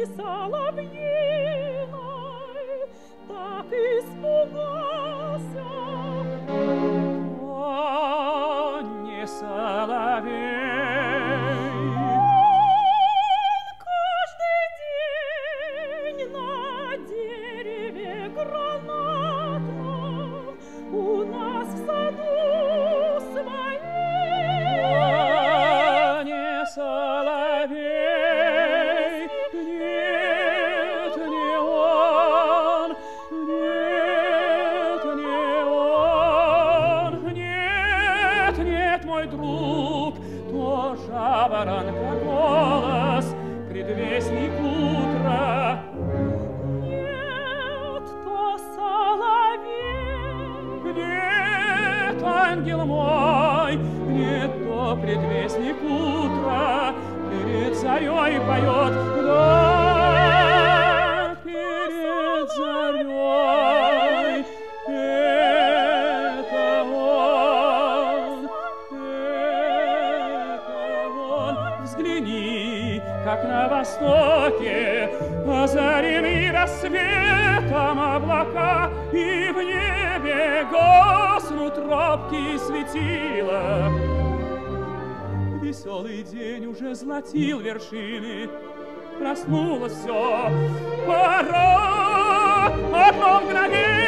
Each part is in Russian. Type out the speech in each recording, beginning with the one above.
и соловьиной ангел мой, нет, то предвестник утра, перед зарей поет, да, Как на востоке озарены рассветом облака, и в небе гаснут робкие светила. Веселый день уже золотил вершины, проснулось все. Пора, одно мгновение,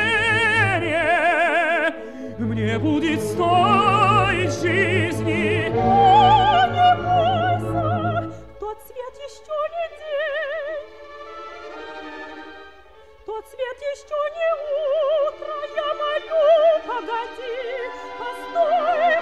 мне будет стоить жизни. О, не тот свет еще не день. Тот свет еще не утро, я молю, погоди, постой,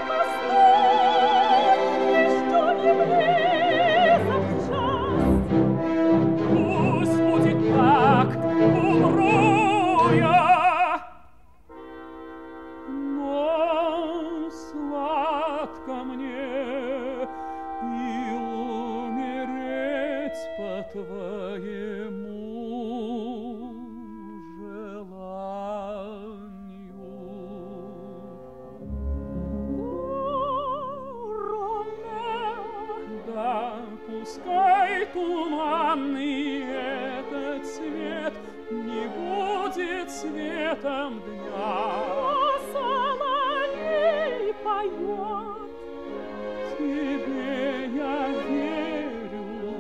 пускай туманный этот свет не будет светом дня. А соловей поет, Тебе я верю,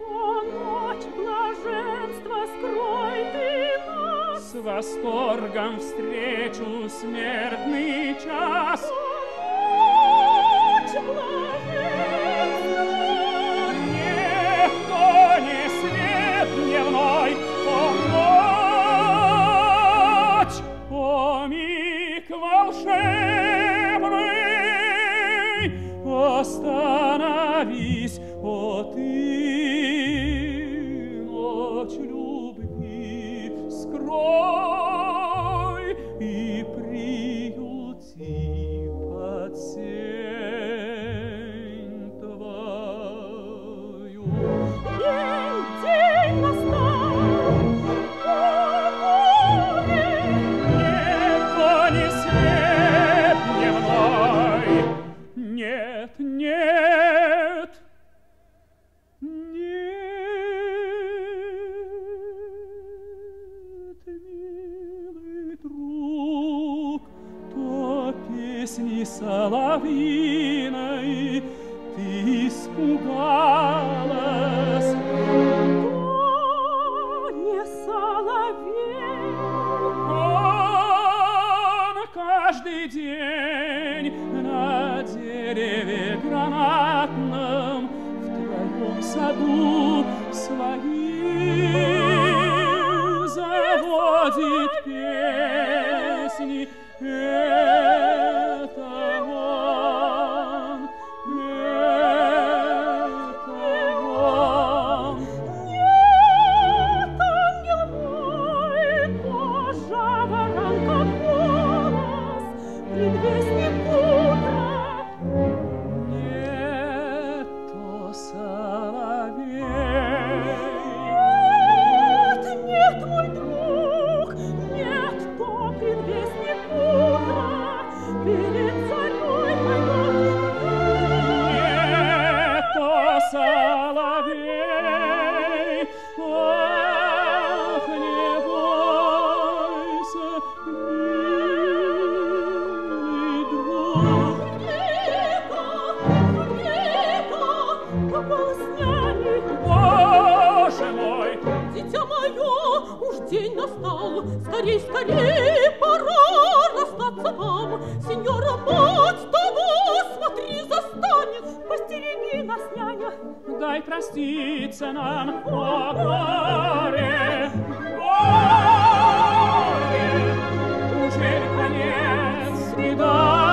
о, ночь блаженства, скрой ты нас. с восторгом встречу смертный час. Ночь блаженства, ночь любви, скрой и приюти под сень твою. день, день настал, горе. Нет, то не свет дневной. Нет, нет, уж день настал, скорей, скорей, пора расстаться вам, сеньора мать того, смотри, застанет, постереги нас, няня. Дай проститься нам, о горе, о горе, уже конец, не.